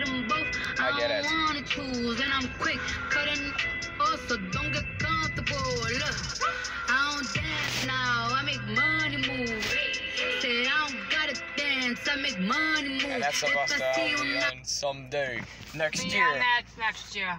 at them both. I I, get don't it. wanna choose, and I'm quick cutting off, so don't get comfortable. Look, I don't dance now, I make money move. Say I don't gotta dance, I make money move. And that's If I supposed uh, to see someday next Yeah, year. next next year.